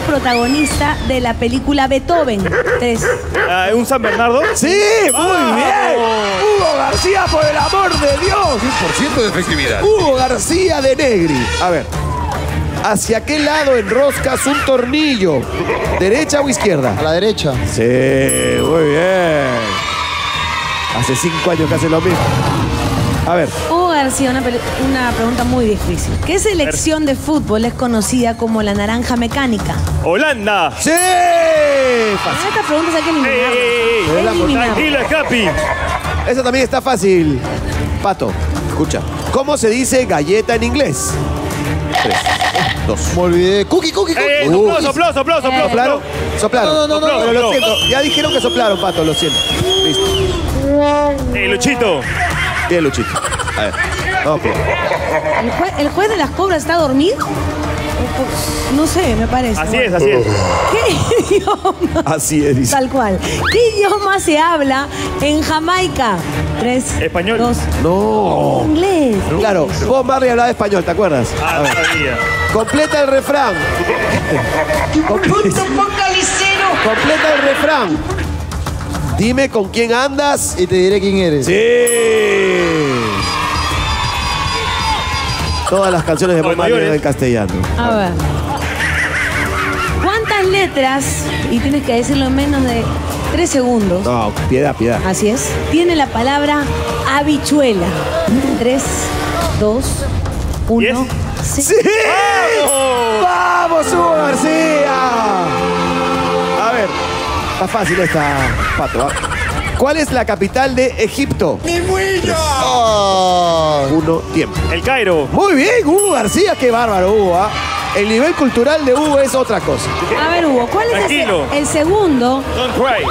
protagonista de la película Beethoven? Tres. Ah, ¿Un San Bernardo? ¡Sí! ¡Muy bien! Hugo García, por el amor de Dios. 100% de efectividad. Hugo García de Negri. A ver. ¿Hacia qué lado enroscas un tornillo? ¿Derecha o izquierda? A la derecha. Sí, muy bien. Hace cinco años que hace lo mismo. A ver. Hugo García, una, una pregunta muy difícil. ¿Qué selección de fútbol es conocida como la naranja mecánica? ¡Holanda! ¡Sí! Fácil. estas preguntas hay que ¡Ey, eliminarlas. ey, ey, eliminarlas. Escapi. Eso también está fácil. Pato, escucha. ¿Cómo se dice galleta en inglés? Tres, dos. Me olvidé. Cookie, cookie, cookie. ¡Ey, Uh. sopló, sopló, sopló, sopló! ¿Soplaron? ¿Soplaron? No, no, no, no, Pero lo siento. Ya dijeron que soplaron, Pato, lo siento. Listo. ¡Ey, Luchito! Bien, Luchito. A ver. Ok. ¿El, juez, el juez de las cobras está dormido? No sé, me parece. Así es, así es. ¿Qué idioma? Así es, dice. Tal cual. ¿Qué idioma se habla en Jamaica? Tres. Español. Dos. No. Inglés. Claro, Bob Marley hablaba español, ¿te acuerdas? Ah, A ver. Completa el refrán. Completa Completa el refrán. Dime con quién andas. Y te diré quién eres. Sí. Todas las canciones de Bob Marley eran en castellano. A ver. ¿Cuántas letras, y tienes que decirlo en menos de tres segundos, No, piedad, piedad. así es, tiene la palabra habichuela? Tres, dos, uno. ¡Sí! sí. ¡Vamos, Hugo García! A ver, está fácil esta, Pato. ¿ah? ¿Cuál es la capital de Egipto? Ah, Uno, tiempo. El Cairo. Muy bien, Hugo García, qué bárbaro, Hugo. ¿ah? El nivel cultural de Hugo es otra cosa. A ver, Hugo, ¿cuál es el, segundo? Don't cry.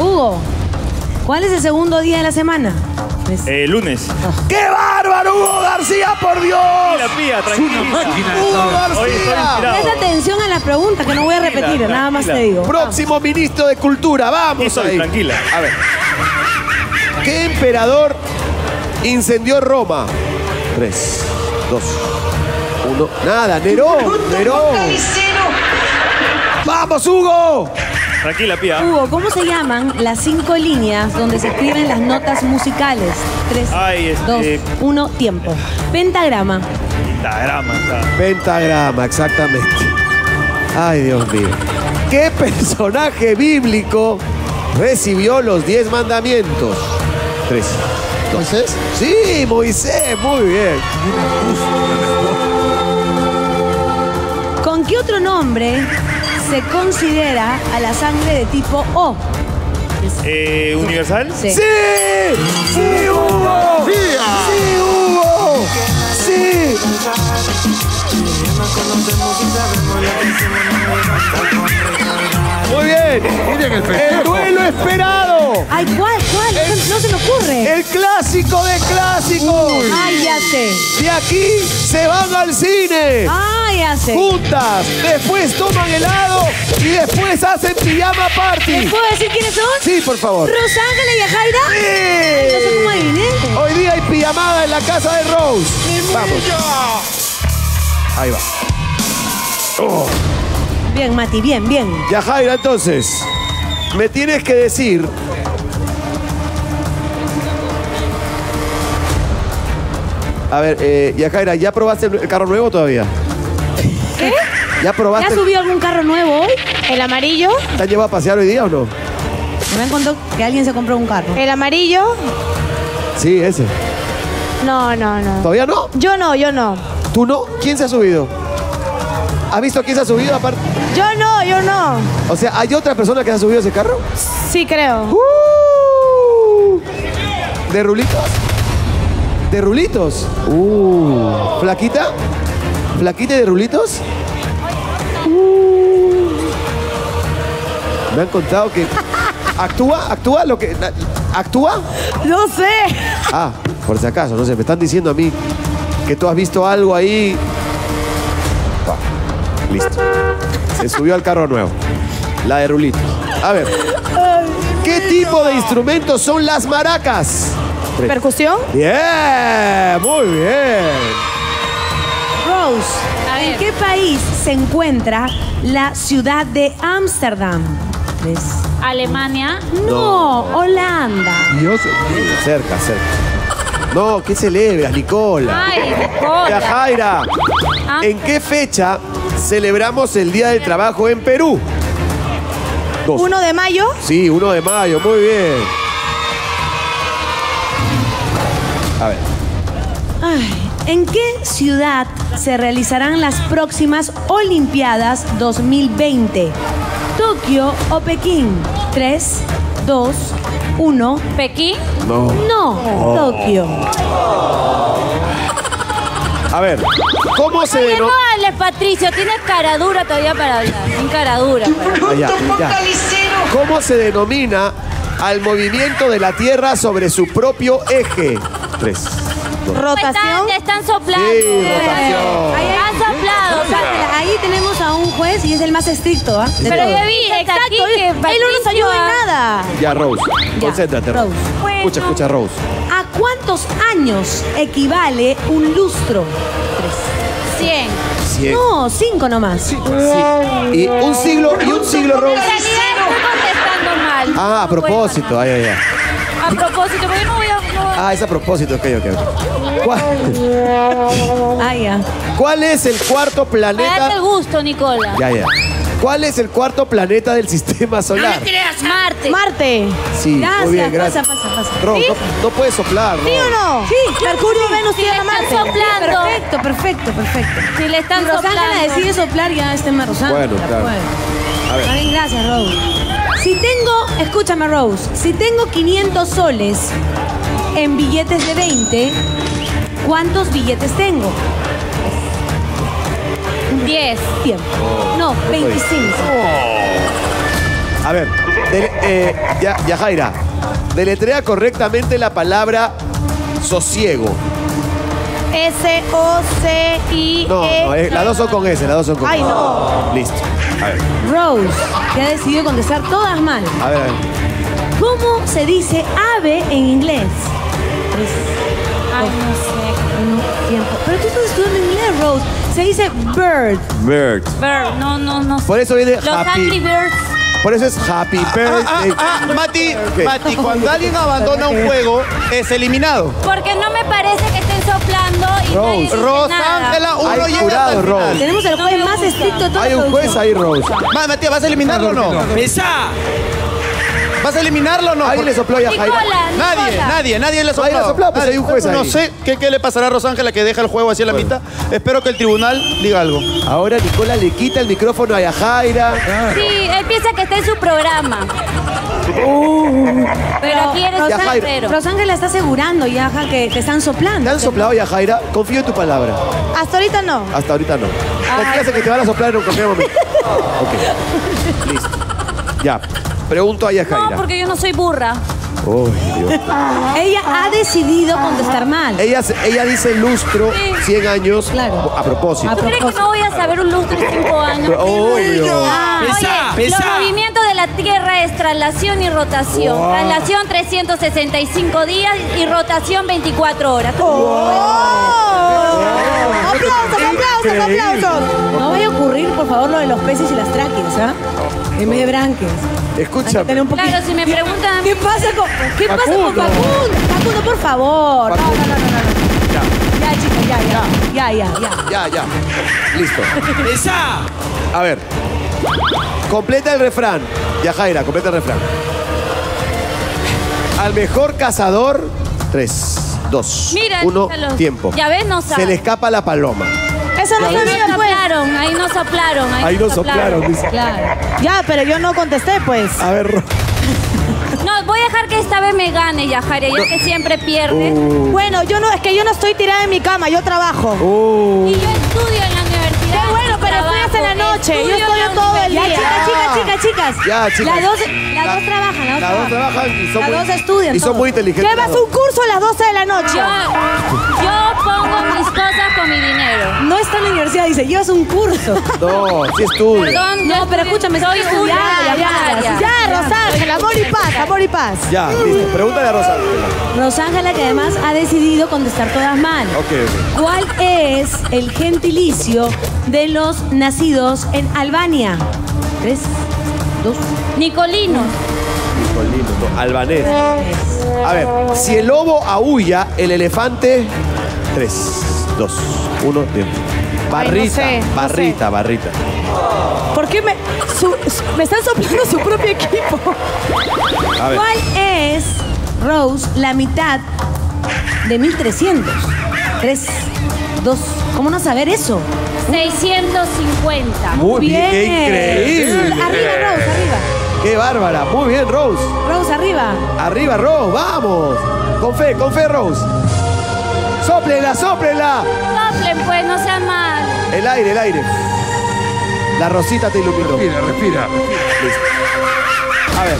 Hugo, ¿cuál es el segundo día de la semana? Pues, Eh, lunes. ¡Qué bárbaro, Hugo García, por Dios! Mira, pía, tranquila. ¡Hugo García! Presta atención a la pregunta que no voy a Tranquila, repetir, nada más te digo. Próximo ministro de Cultura, vamos estoy, ahí. tranquila. A ver. ¿Qué emperador incendió Roma? Tres, dos, uno. Nada, Nerón, Nerón. ¡Vamos, Hugo! Tranquila, pía. Hugo, ¿cómo se llaman las cinco líneas donde se escriben las notas musicales? Tres, Ay, este- dos, uno, tiempo. Pentagrama. Pentagrama, está. Pentagrama, exactamente. Ay, Dios mío. ¿Qué personaje bíblico recibió los diez mandamientos? Tres. ¿Moisés? Sí, Moisés, muy bien. ¿Con qué otro nombre se considera a la sangre de tipo O? Eh, ¿Universal? Sí. ¡Sí! ¡Sí, Hugo! ¡Sí, Hugo! ¡Sí! Muy bien. Miren el duelo esperado. Ay, ¿cuál? ¿Cuál? No, no se me ocurre. El clásico de clásicos. Ay, ya sé. De aquí se van al cine. Ay, ya sé. Juntas. Después toman helado y después hacen pijama party. ¿Les puedo decir quiénes son? Sí, por favor. Rosángela y Yajaira. No sé cómo ¡Sí! adiviné. Hoy día hay pijamada en la casa de Rose. Vamos. Ahí va. Oh. Bien, Mati, bien, bien. Ya, Jaira, entonces, me tienes que decir. A ver, eh, Yajaira, ¿ya probaste el carro nuevo todavía? ¿Qué? ¿Ya ¿Ya probaste? subió algún carro nuevo hoy? El amarillo, ¿Te han llevado a pasear hoy día o no? Me han contado que alguien se compró un carro. el amarillo. Sí, ese. No, no, no. ¿Todavía no? Yo no, yo no. ¿Tú no? ¿Quién se ha subido? ¿Has visto quién se ha subido aparte? Yo no, yo no. O sea, ¿hay otra persona que se ha subido a ese carro? Sí, creo. ¡Uh! ¿De rulitos? ¿De rulitos? Uh. ¿Flaquita? ¿Flaquita de rulitos? Uh. Me han contado que. ¿Actúa? ¿Actúa lo que. ¿Actúa? No sé. Ah, por si acaso, no sé, me están diciendo a mí que tú has visto algo ahí. Listo. Se subió al carro nuevo. La de rulitos. A ver. ¿Qué tipo de instrumentos son las maracas? Tres. ¿Percusión? Bien, muy bien. Rose, A ¿En qué país se encuentra la ciudad de Ámsterdam? Alemania. No, Holanda. Dios. Cerca, cerca. No, ¿qué celebras, Nicola? Ay, Ya, Nicola. Jaira, Ah. ¿en qué fecha celebramos el Día del Trabajo en Perú? Dos. 1 de mayo. Sí, 1 de mayo, muy bien. A ver, Ay, ¿En qué ciudad se realizarán las próximas Olimpiadas 2020? ¿Tokio o Pekín? 3, 2, 1. Pekín. no. No, Tokio. A ver, ¿cómo se Oye, no denomina? hables, Patricio. Tienes cara dura todavía para hablar. Sin cara dura. para- ya, ya. ¿Cómo se denomina al movimiento de la Tierra sobre su propio eje? Tres. dos. Rotación. Están, están soplando. Sí, rotación. Ahí tenemos a un juez y es el más estricto, ¿ah? De Pero yo vi Exacto. aquí Él que él no nos ayuda en ha- nada. Ya, Rose. Ya, Concéntrate, Rose. Rose. Bueno. Escucha, escucha, Rose. ¿A cuántos años equivale un lustro? 100. Cien. No, cinco nomás. Sí. Y un siglo, y un siglo, En Rose. realidad estoy contestando mal. Ah, a propósito. Ay, ay, ay. A propósito, porque yo no voy a. Ah, es a propósito, ok, ok. ¿Cuál, Ah, ya. cuál es el cuarto Para darte planeta? el gusto, Nicola. Ya, ya. ¿Cuál es el cuarto planeta del sistema solar? Marte. Marte. Sí, Gracias, muy bien, gracias. pasa, pasa, pasa. Rose, no, no puedes soplar, ¿Sí o no? Sí, Mercurio, sí. Venus, Si Tierra, están Marte. soplando. Perfecto, perfecto, perfecto. Si le están Si Rosana soplando. decide soplar, ya es tema Rosana. Bueno, claro. puede. A ver. Está bien, gracias, Rose. Si tengo, escúchame, Rose, si tengo 500 soles en billetes de 20, ¿cuántos billetes tengo? 10. Tiempo. No, 25. A ver, dele- eh, ya, Yajaira, deletrea correctamente la palabra sosiego. S-O-C-I-E. No, no, eh, las dos son con S, las dos son con Ay, S. no. Listo. A ver, Rose, que ha decidido contestar todas mal. a ver, a ver. ¿Cómo se dice ave en inglés? Ay, no sé. uno, tiempo. Pero tú estás estudiando inglés, Rose. Se dice bird. Bird. Bird. No, no, no. Por eso viene Los Angry happy. Birds. Por eso es happy birthday. Ah, Mati, ¿Qué? Mati, cuando alguien abandona un juego, es eliminado. Porque no me parece que estén soplando y no Rose. dice Rosángela, nada. uno Hay llega jurado, hasta el Rose. final. Tenemos el No juez más estricto de toda Hay un juez ahí, Rose. Ma- Matías, ¿vas a eliminarlo o no? ¿Vas a eliminarlo o no? ¿Alguien le sopló a Yajaira? Nicola, Nadie, Nicola. nadie, nadie le soplado. soplado, pues Nadie. hay un juez No ahí. sé qué, qué le pasará a Rosángela que deja el juego así a la mitad. Espero que el tribunal diga algo. Ahora Nicola le quita el micrófono a Yajaira. Sí, él piensa que está en su programa. Pero aquí eres Ya, Jairo. está asegurando ya ja, que te están soplando. ¿Te han soplado, Yajaira? Confío en tu palabra. Hasta ahorita no. Hasta ahorita no. Confías en que te van a soplar en un cualquier momento. Ok. Listo. Ya. Pregunto a No, Yajaira. porque yo no soy burra. Uy, Dios. Ella ha decidido contestar mal. Ella, ella dice lustro, Sí. 100 años, Claro. a propósito. ¿Tú crees que no voy a saber un lustro en cinco años? Obvio. Ah, oye, los movimientos de la Tierra es traslación y rotación. Traslación 365 días y rotación 24 horas. ¡Aplausos, aplausos, aplausos! No vaya a ocurrir, por favor, lo de los peces y las tráqueas, ¿ah? En vez de branquias. Hay que tener Escúchame. un. Claro, si me preguntan ¿Qué pasa con, qué pasa con Facundo. Facundo? Por favor. No, no, no, no, no. no. Ya, chicos, ya, ya. Ya, ya, ya. Ya, ya. Listo. A ver. Completa el refrán. Yajaira, completa el refrán. Al mejor cazador, 3, 2, Mira, 1, díselo. tiempo. Ya ves, no sabe. Se le escapa la paloma. Eso no Ahí no sabía, pues. soplaron, ahí no soplaron. Ahí, Ahí no soplaron, dice. Claro. Ya, pero yo no contesté, pues. A ver, No, voy a dejar que esta vez me gane, Yajaria, ya que siempre pierde. Bueno, yo no, es que yo no estoy tirada en mi cama, yo trabajo. Uh, Y yo estudio en la universidad. Qué bueno, pero estoy hasta en la trabajo, noche, yo estudio todo el Ya, día. chicas, chicas, Ya, chicas. Ya, chicas. Las dos, las La- dos trabajan, las dos Las dos trabajan. y son Las muy, dos estudian Y son todo. muy inteligentes. Llevas un curso a las 12 de la noche. Yo, yo pongo mis cosas con mi. No está en la universidad, dice, llevas un curso. No, sí estudia. Perdón, No, pero estudio- escúchame, soy estudiando, ya, área. Ya, Rosángela, amor y paz, amor y paz. Ya, listo. Pregúntale a Rosa. Rosángela, que además ha decidido contestar todas mal. Ok, ok. ¿Cuál es el gentilicio de los nacidos en Albania? Tres, dos, Nicolino. Nicolino, no, albanés. A ver, si el lobo aúlla, el elefante. Tres, dos, uno, tiempo. Barrita, sé, no barrita, barrita. ¿Por qué me, su- su- me están soplando su propio equipo? A ver. ¿Cuál es, Rose, la mitad de 1300? Tres, dos, ¿cómo no saber eso? 650. Muy bien, qué increíble. Arriba, Rose, arriba. Qué bárbara. Muy bien, Rose. Rose, arriba. Arriba, Rose, vamos. Con fe, con fe, Rose. Sóplela, sóplela. Soplen, pues, no sean mal. El aire, el aire. La rosita te iluminó. Respira, respira. A ver,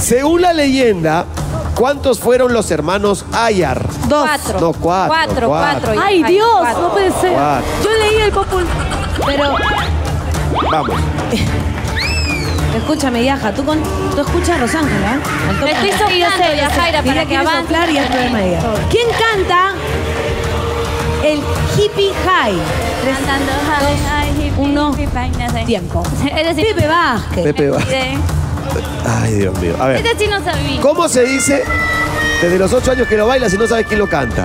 según la leyenda, ¿cuántos fueron los hermanos Ayar? Dos. Cuatro. No, cuatro, Cuatro, cuatro. cuatro. Ay, Dios, cuatro. no puede ser. Cuatro. Yo leí el popul... Pero, Vamos. escúchame, Yaja, tú, con, tú escuchas a Rosángela. Al toque. Le estoy soplando, ya, Jaira, Ella para que avance. soplar y es problema de ella. ¿Quién canta el hippie high? Ay, ay, hippie, uno, tiempo. Es decir, Pepe Vázquez. Pepe va. de- Ay, Dios mío. A ver, Este sí no sabía. ¿cómo se dice desde los ocho años que no baila si no sabes quién lo canta?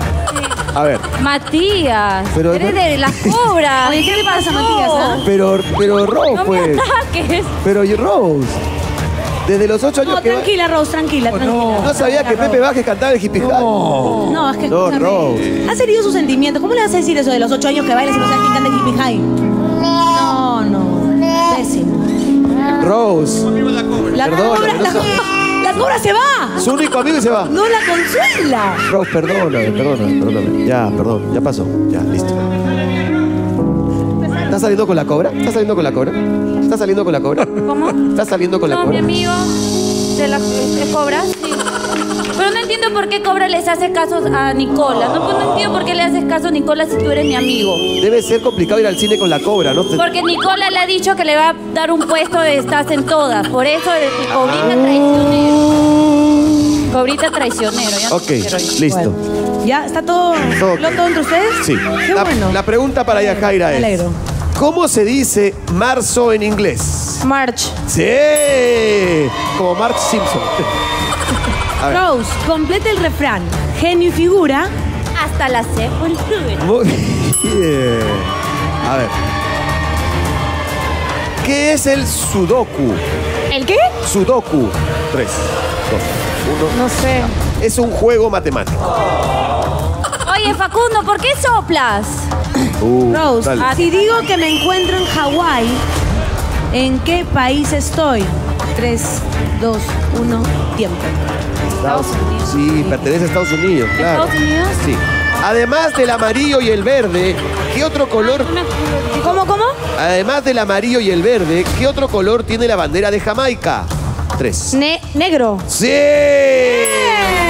A ver, Matías, Pero eres de las cobras. Oye, ¿qué le pasa, Matías, ah? pero, pero Rose, No me pues. ataques. Pero y Rose. Desde los ocho años No, que tranquila, Rose, tranquila, tranquila. No sabía que Pepe Vázquez cantaba el hippie hop. No, es que No, escúchame. Rose. Has herido sus sentimientos. ¿Cómo le vas a decir eso de los ocho años que bailas y no sabes quién canta el hippie high? No, no. Pésimo. Rose. La Perdóname, cobra, no la cobra se va. Su único amigo y se va. No la consuela. Rose, perdóname, perdóname, perdóname. Ya, perdón, ya pasó. Ya, listo. ¿Estás saliendo con la cobra? ¿Estás saliendo con la cobra? ¿Estás saliendo con la cobra? ¿Cómo? ¿Estás saliendo con la No, mi cobra? amigo de la de cobra, sí. Pero no entiendo por qué Cobra les hace caso a Nicola. No, pues no entiendo por qué le haces caso a Nicola si tú eres mi amigo. Debe ser complicado ir al cine con la cobra, ¿no? Porque Nicola le ha dicho que le va a dar un puesto de estás en todas. Por eso el el Cobrita traicionero. Cobrita traicionero. Ya Ok, listo. ¿Ya está todo, Todo ok. lo todo entre ustedes? Sí. Qué La, bueno. la pregunta para Yajaira Me es: alegro. ¿Cómo se dice marzo en inglés? March. Sí, como Mark Simpson. A ver. Rose, complete el refrán. Genio y figura. Hasta la sepultura. Muy bien. A ver. ¿Qué es el sudoku? ¿El qué? Sudoku. Tres, dos, uno. No sé. Es un juego matemático. Oye, Facundo, ¿por qué soplas? Uh, Rose, dale. si digo que me encuentro en Hawái, ¿en qué país estoy? Tres, dos, uno, tiempo. Estados Sí, pertenece a Estados Unidos, claro. ¿Estados Unidos? Sí. Además del amarillo y el verde, ¿qué otro color? ¿Cómo, cómo? Además del amarillo y el verde, ¿qué otro color tiene la bandera de Jamaica? Tres. Ne- negro. ¡Sí! ¡Ay,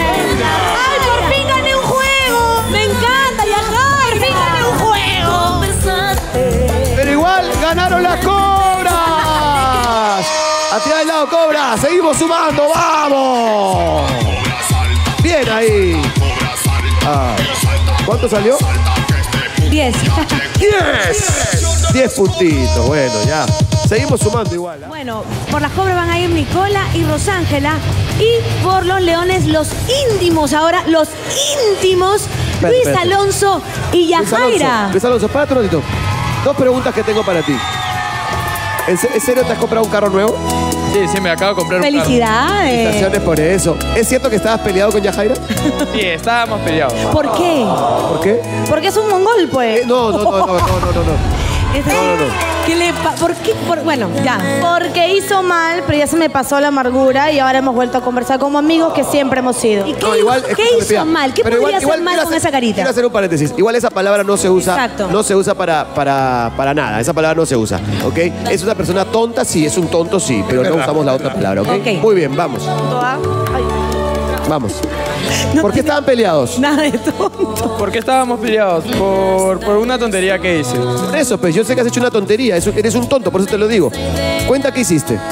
ganaron las cobras. Hacia el lado, cobras. Seguimos sumando. ¡Vamos! Bien ahí. Ah, ¿Cuánto salió? Diez. ¡Diez! Diez puntitos. Bueno, ya. Seguimos sumando igual. ¿ah? Bueno, por las cobras van a ir Nicola y Rosángela. Y por los leones, los íntimos ahora, los íntimos, Luis. Alonso y Luis Alonso, Yajaira. Luis Alonso, espérate un ratito. Dos preguntas que tengo para ti. ¿En se- en serio te has comprado un carro nuevo? Sí, sí, me acabo de comprar un Felicidades. Felicitaciones por eso. ¿Es cierto que estabas peleado con Yajaira? carro. Sí, estábamos peleados. ¿Por qué? ¿Por qué? Porque es un mongol, Eh, pues. no, no, no, no, no, no, no, no. Este- No, no, no. ¿Qué le pa- ¿Por qué? Por- bueno, ya. Porque hizo mal, pero ya se me pasó la amargura y ahora hemos vuelto a conversar como amigos que siempre hemos sido. ¿Y qué, No, hizo- igual, qué escúchame, hizo Pía. mal? ¿Qué Pero podría igual- igual hacer mal quiero con hacer- esa carita? Quiero hacer un paréntesis. Igual esa palabra no se usa. Exacto. No se usa para, para, para nada. Esa palabra no se usa. ¿Ok? Es una persona tonta, sí. Es un tonto, sí. Pero no usamos la otra palabra. ¿ok? Ok. Muy bien, vamos. Vamos. No ¿Por qué estaban peleados? Nada de tonto. ¿Por qué estábamos peleados? Por, por una tontería que hice. Por eso, pues yo sé que has hecho una tontería. Eso, eres un tonto, por eso te lo digo. Cuenta qué hiciste.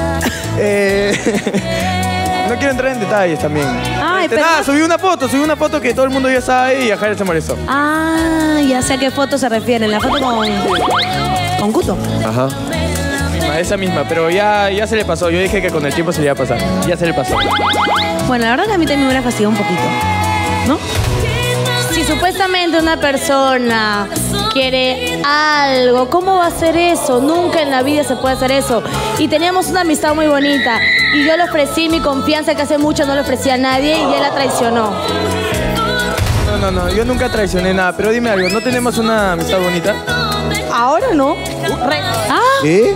Eh, no quiero entrar en detalles también. Ay, Este, pero nada, subí una foto, subí una foto que todo el mundo ya sabe y a Jairo se molestó. Ah, ya sé a qué foto se refieren. La foto con. con Cuto. Ajá. Esa misma, pero ya, ya se le pasó. Yo dije que con el tiempo se le iba a pasar. Ya se le pasó. Bueno, la verdad que a mí también me hubiera fastidiado un poquito. ¿No? Si supuestamente una persona quiere algo, ¿cómo va a hacer eso? Nunca en la vida se puede hacer eso. Y teníamos una amistad muy bonita. Y yo le ofrecí mi confianza que hace mucho no le ofrecí a nadie y él la traicionó. No, no, no. Yo nunca traicioné nada. Pero dime algo, ¿no tenemos una amistad bonita? Ahora no. Re- Ah, ¿Qué?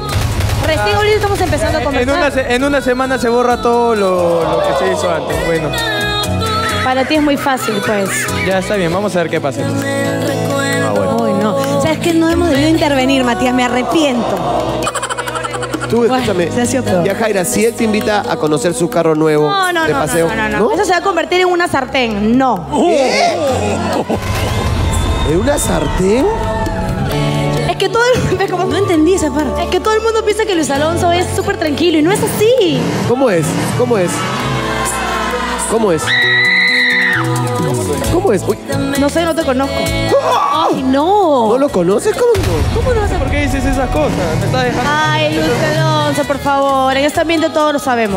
Recién ahorita estamos empezando a En una, en semana se borra todo lo, lo que se hizo antes. Bueno, Para ti es muy fácil, pues. ya está bien. Vamos a ver qué pasa. Ah, bueno. Uy, no. ¿Sabes qué? No hemos debido intervenir, Matías. Me arrepiento. Tú, Bueno, escúchame. se ha sido peor. Ya, Jaira, si él te invita a conocer su carro nuevo No, no, de no, paseo. no, no, no, no. Eso se va a convertir en una sartén. No. ¿En una sartén? Es que todo el cómo- No entendí esa parte. Es que todo el mundo piensa que Luis Alonso es súper tranquilo y no es así. ¿Cómo es? ¿Cómo es? ¿Cómo es? ¿Cómo es? Uy, No sé, no te conozco. Ay, no. ¿No lo conoces? ¿Cómo no? ¿Cómo no vas a ¿Por qué dices esas cosas? Me estás dejando. Ay, Luis Alonso, por favor. En este ambiente todos lo sabemos.